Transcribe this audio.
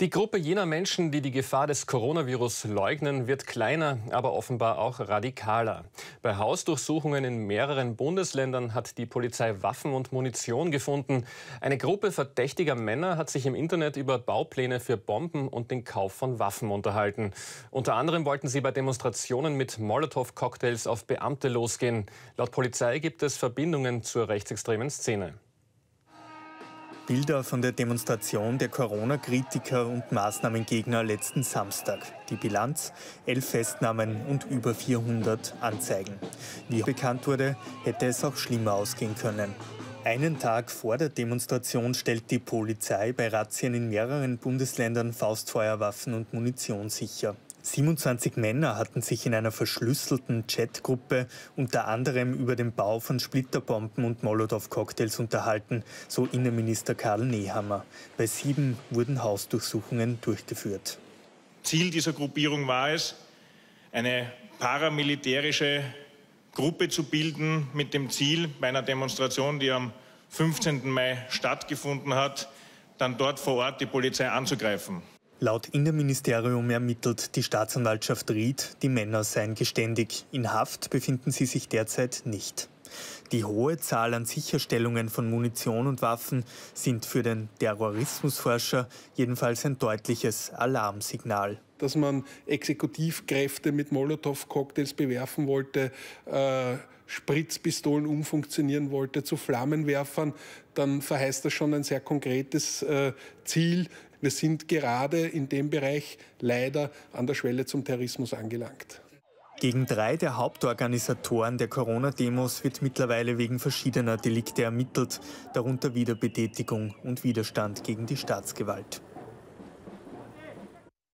Die Gruppe jener Menschen, die die Gefahr des Coronavirus leugnen, wird kleiner, aber offenbar auch radikaler. Bei Hausdurchsuchungen in mehreren Bundesländern hat die Polizei Waffen und Munition gefunden. Eine Gruppe verdächtiger Männer hat sich im Internet über Baupläne für Bomben und den Kauf von Waffen unterhalten. Unter anderem wollten sie bei Demonstrationen mit Molotow-Cocktails auf Beamte losgehen. Laut Polizei gibt es Verbindungen zur rechtsextremen Szene. Bilder von der Demonstration der Corona-Kritiker und Maßnahmengegner letzten Samstag. Die Bilanz, elf Festnahmen und über 400 Anzeigen. Wie bekannt wurde, hätte es auch schlimmer ausgehen können. Einen Tag vor der Demonstration stellt die Polizei bei Razzien in mehreren Bundesländern Faustfeuerwaffen und Munition sicher. 27 Männer hatten sich in einer verschlüsselten Chatgruppe unter anderem über den Bau von Splitterbomben und Molotow-Cocktails unterhalten, so Innenminister Karl Nehammer. Bei sieben wurden Hausdurchsuchungen durchgeführt. Ziel dieser Gruppierung war es, eine paramilitärische Gruppe zu bilden mit dem Ziel, bei einer Demonstration, die am 15. Mai stattgefunden hat, dann dort vor Ort die Polizei anzugreifen. Laut Innenministerium ermittelt die Staatsanwaltschaft Ried, die Männer seien geständig. In Haft befinden sie sich derzeit nicht. Die hohe Zahl an Sicherstellungen von Munition und Waffen sind für den Terrorismusforscher jedenfalls ein deutliches Alarmsignal. Dass man Exekutivkräfte mit Molotow-Cocktails bewerfen wollte, äh, Spritzpistolen umfunktionieren wollte zu Flammenwerfern, dann verheißt das schon ein sehr konkretes äh, Ziel. Wir sind gerade in dem Bereich leider an der Schwelle zum Terrorismus angelangt. Gegen drei der Hauptorganisatoren der Corona-Demos wird mittlerweile wegen verschiedener Delikte ermittelt, darunter Wiederbetätigung und Widerstand gegen die Staatsgewalt.